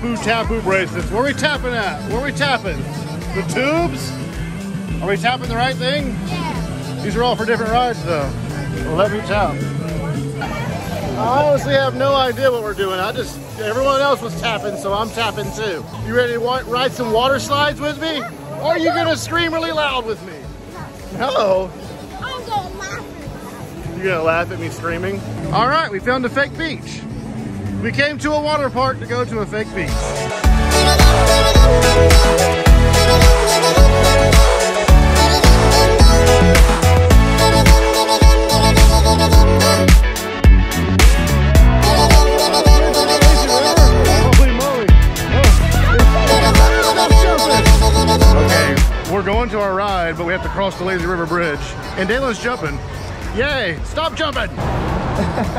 Tapu Tapu bracelets. Where are we tapping at? Where are we tapping? The tubes? Are we tapping the right thing? Yeah. These are all for different rides though. Well, let me tap. I honestly have no idea what we're doing. I just, everyone else was tapping, so I'm tapping too. You ready to ride some water slides with me? Or are you gonna scream really loud with me? No. I'm gonna laugh. You gonna laugh at me screaming? All right, we found a fake beach. We came to a water park to go to a fake beach. To our ride, but we have to cross the Lazy River Bridge. And Daylin's jumping. Yay, stop jumping!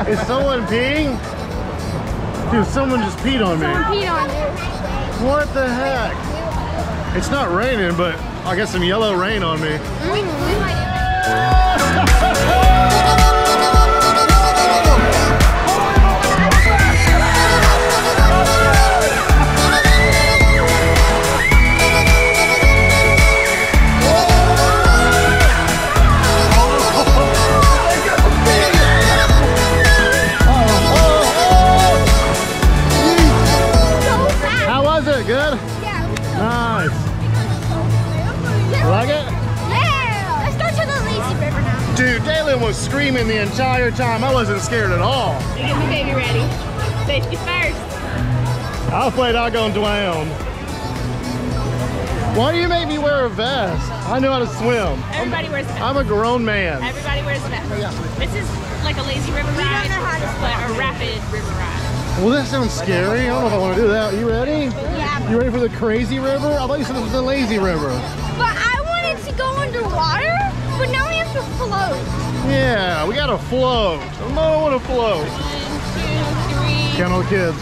Is someone peeing? Dude, someone just peed on me. Peed on you. What the heck? It's not raining, but I got some yellow rain on me. How screaming the entire time. I wasn't scared at all. You get the baby ready. Safety first. I was afraid I'd go drown. Why do you make me wear a vest? I know how to swim. Everybody wears a vest. I'm a grown man. Everybody wears a vest. This is like a lazy river ride, but a rapid river ride. Well, that sounds scary. I don't know if I want to do that. You ready? Yeah. You ready for the crazy river? I thought you said this was the lazy river. But I wanted to go underwater, but now we have to float. Yeah, we gotta float. I don't want to float. One, two, three, Count on the kids.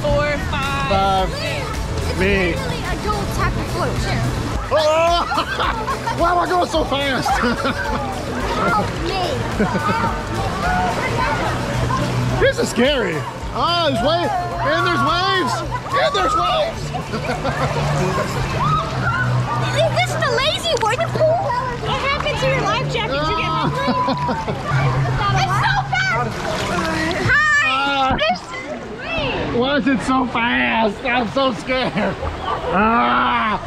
four, five. Five. It's Me. literally a dual tap and float. Oh! Why am I going so fast? Help me. this is scary. Ah, there's waves. And there's waves. And there's waves. Is this the lazy wooden pool? What happened to your life jacket? Did you get hungry? It's so Why is it so fast? I'm so scared. Ah!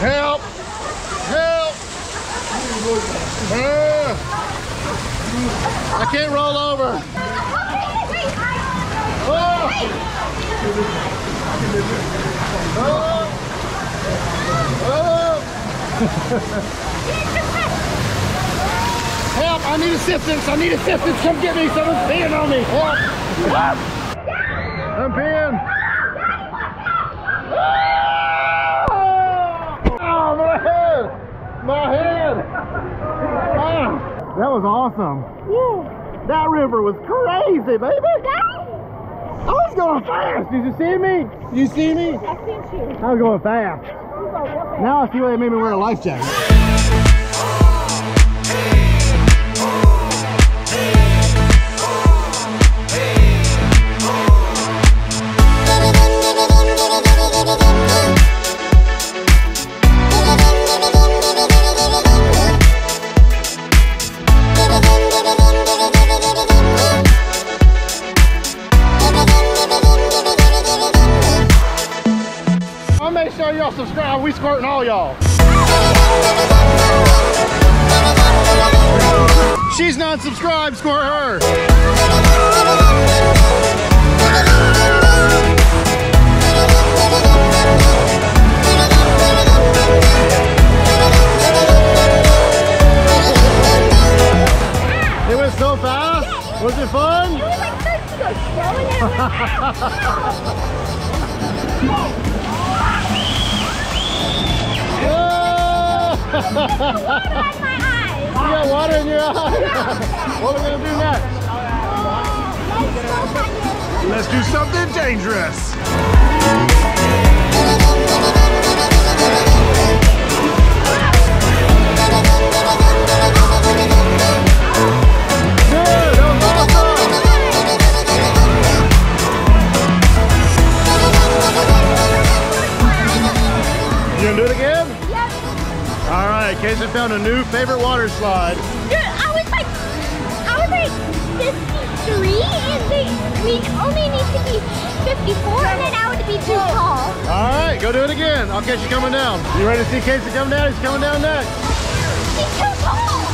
Help! Help! Ah! I can't roll over. Oh! Oh! Help! I need assistance! I need assistance! Come get me! Someone's peeing on me! Help! Help! I'm peeing! Oh, my head! My head! That was awesome. Yeah. That river was crazy, baby! I was going fast! Did you see me? Did you see me? I think you. I was going fast. Now I see why they made me wear a life jacket. Y'all subscribe. We squirting all y'all. She's not subscribed. Squirt her. It went so fast. Was it fun? It was like 30 goes slow and then it went Whoa! my eyes. You got water in your eye. what are we gonna do next? Let's go find it. Let's do something dangerous. Favorite water slide. Dude, I was like, I was like 53 and they, we only need to be 54 and then I would be too tall. All right, go do it again. I'll catch you coming down. You ready to see Casey come down? He's coming down next. He's too tall.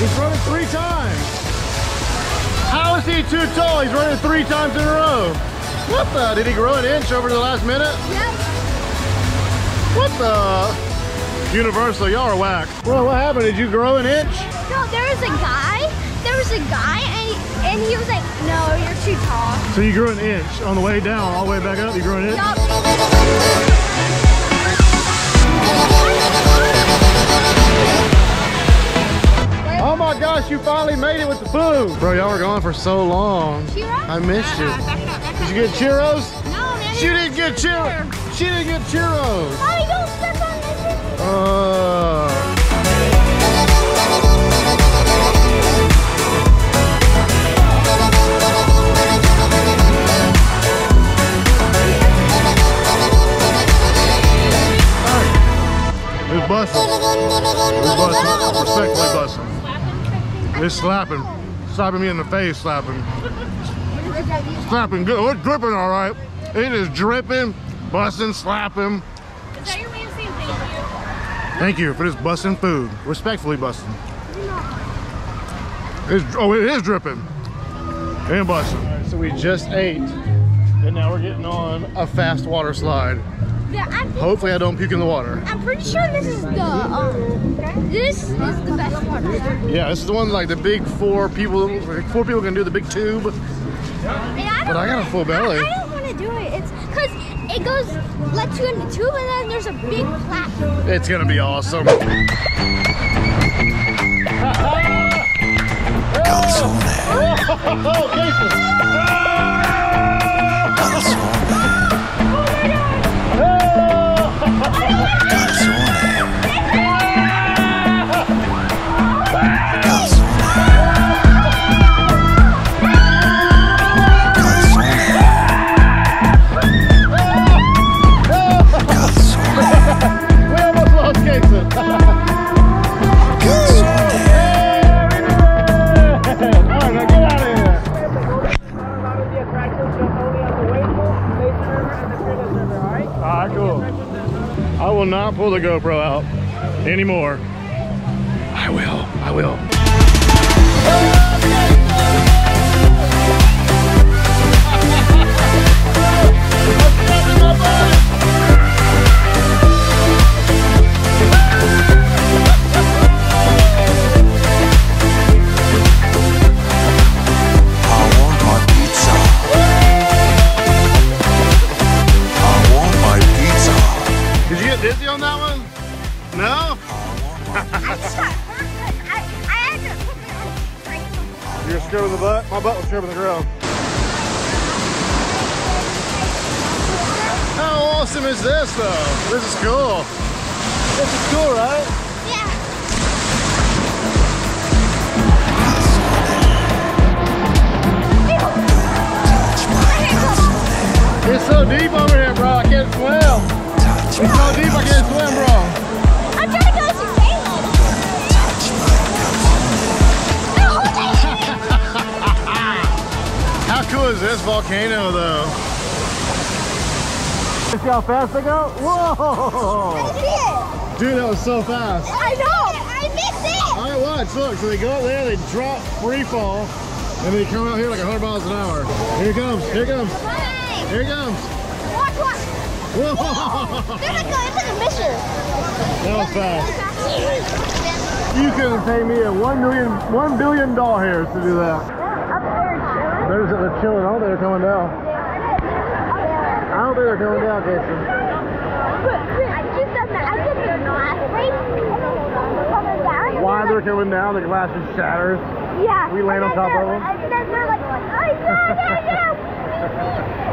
He's running three times. How is he too tall? He's running three times in a row. What the? Did he grow an inch over the last minute? Yep. What the? Universal, y'all are whack. Well, what happened? Did you grow an inch? No, there was a guy, there was a guy and he, and he was like, no, you're too tall. So you grew an inch on the way down, all the way back up. You grew an inch. Yup. Oh my gosh, you finally made it with the food. Bro, y'all were gone for so long. Churros? I missed you. Back up, back Did you get churros? No, man. She didn't get churros. She didn't get churros. I don't step on this. Uh, it's busting. It's busting. Respectfully busting. It's slapping. Slapping me in the face, slapping. Slapping good. It's dripping all right. It is dripping, busting, slapping. Is that your way of saying thank you? Thank you for this busting food. Respectfully busting. It's, oh, it is dripping. And busting. so we just ate, and now we're getting on a fast water slide. Yeah, I'm, Hopefully I don't puke in the water. I'm pretty sure this is the, um, this is the best water. Yeah, this is the one like the big four people, like four people can do the big tube. And I But I got a full belly. I, I don't want to do it. It's because it goes, lets you in the tube, and then there's a big platform. It's gonna be awesome. Oh, will not pull the GoPro out anymore. I will. I will. My butt was scrubbing the ground. How awesome is this though? This is cool. This is cool, right? Yeah. It's so deep over here, bro. I can't swim. It's so deep I can't swim, bro. Is this volcano though? See how fast they go? Whoa! Dude, that was so fast. I know. I missed it. All right, watch, look. So they go up there, they drop free fall, and they come out here like 100 miles an hour. Here it comes, here it comes, Hey, here it comes. watch, watch. Whoa! There's like it's like a mission. That was fast. You couldn't pay me a one million, one billion dollar hairs to do that. Chilling. They're chilling. I don't think they're coming down. I don't think they're coming down, Jason. I just done that. I did the glass break. Coming down. Why they're coming down? The glass just shatters. Yeah. We land on top of them? And then they're like, I know, yeah, yeah.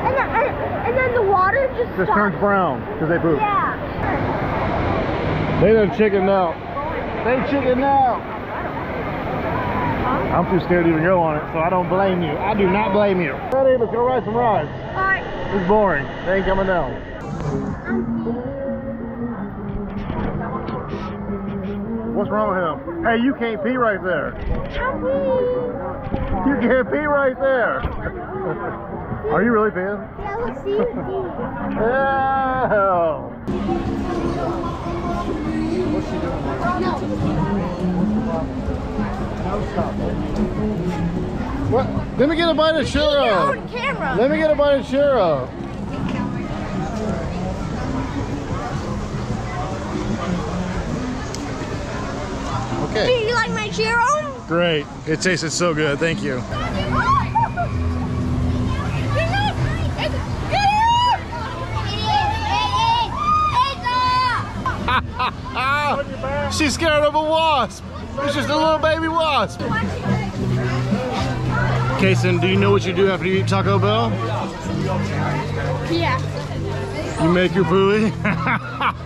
And then, and, and then the water just Just turns brown because they poop. Yeah. They done chickened out. They chickened out. I'm too scared to even go on it, so I don't blame you. I do not blame you. Ready? Let's go ride some rides. Alright. It's boring. They ain't coming down. What's wrong with him? Hey, you can't pee right there. You can't pee right there. Are you really peeing? Yeah, let's see. Hell. What? Let me get a bite of churro. Let me get a bite of churro. Okay. Do you like my churro? Great. It tasted so good. Thank you. She's scared of a wasp. It's just a little baby wasp. Cayson, do you know what you do after you eat Taco Bell? Yeah. You make your pooey?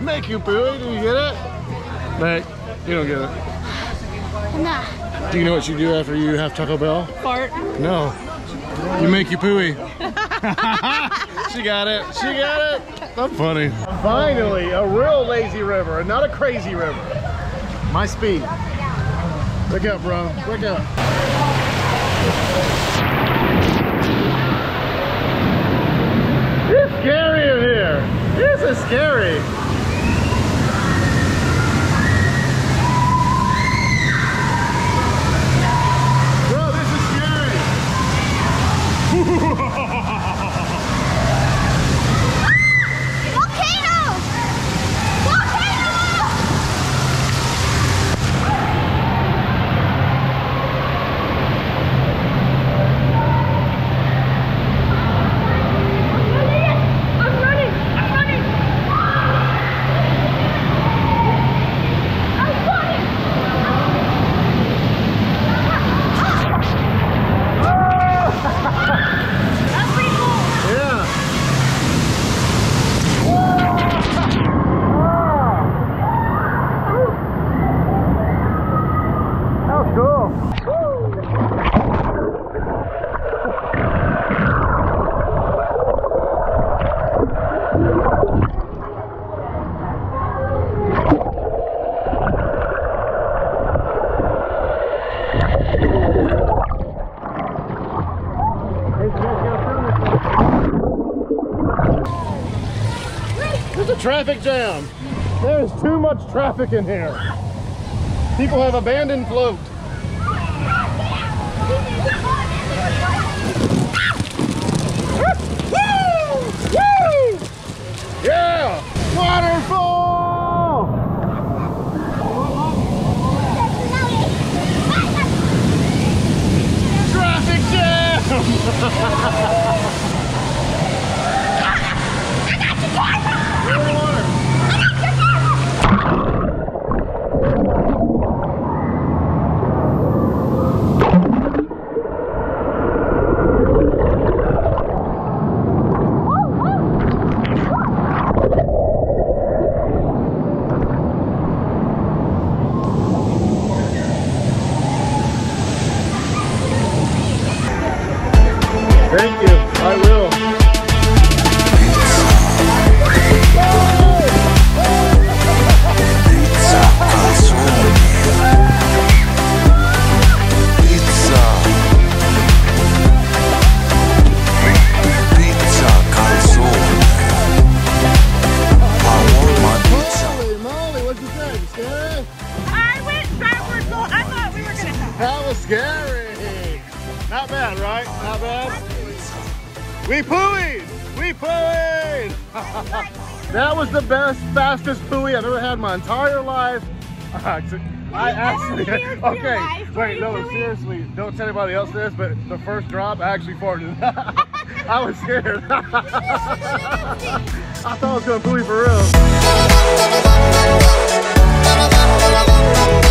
make your pooey? Do you get it? Make. You don't get it. Nah. Do you know what you do after you have Taco Bell? Fart. No. You make your pooey. she got it. She got it. That's funny. Finally, a real lazy river and not a crazy river. My speed. Wake up, bro. Wake up. It's scary in here. This is scary. Traffic jam. There's too much traffic in here. People have abandoned float. We pooeyed! We pooeyed! that was the best, fastest pooey I've ever had in my entire life. I actually, Seriously, okay, wait, no, you pooey? seriously, don't tell anybody else this, but the first drop, I actually farted. I was scared. I thought I was gonna pooey for real.